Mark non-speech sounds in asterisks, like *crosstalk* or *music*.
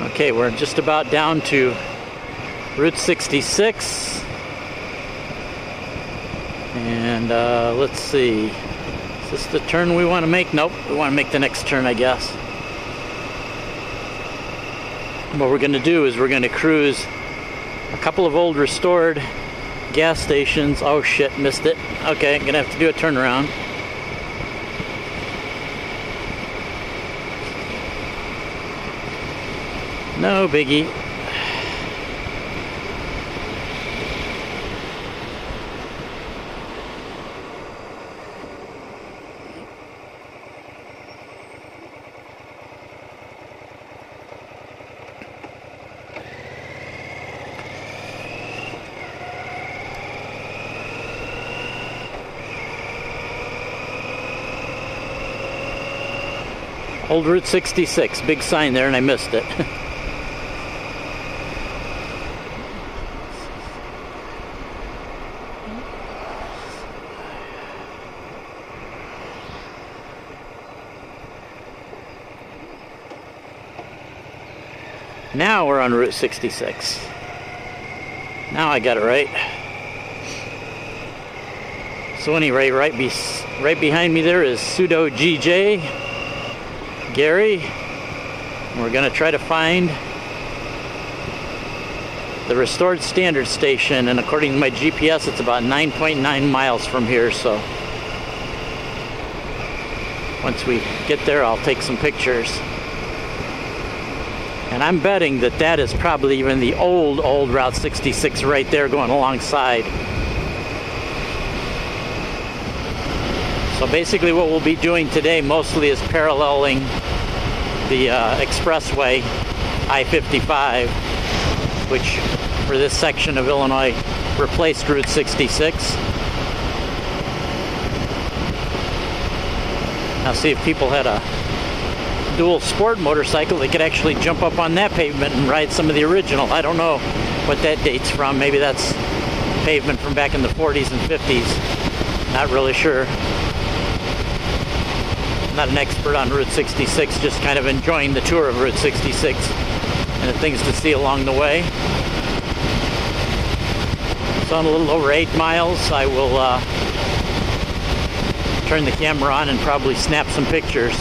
Okay, we're just about down to Route 66. And uh, let's see. Is this the turn we want to make? Nope, we want to make the next turn, I guess. What we're going to do is we're going to cruise a couple of old restored gas stations. Oh shit, missed it. Okay, I'm going to have to do a turnaround. No biggie. Old Route 66, big sign there, and I missed it. *laughs* Mm-hmm. now we're on Route 66. Now I got it right. So anyway, right, be, right behind me there is Sudogj, Gary. We're to try to find the restored standard station and according to my GPS it's about 9.9 miles from here so once we get there I'll take some pictures. And I'm betting that that is probably even the old old Route 66 right there going alongside. So basically what we'll be doing today mostly is paralleling the uh, expressway I-55 which for this section of Illinois replaced Route 66. Now see if people had a dual sport motorcycle, they could actually jump up on that pavement and ride some of the original. I don't know what that dates from. Maybe that's pavement from back in the 40s and 50s. Not really sure. not an expert on Route 66, just kind of enjoying the tour of Route 66 and the things to see along the way. So on a little over eight miles, I will uh, turn the camera on and probably snap some pictures.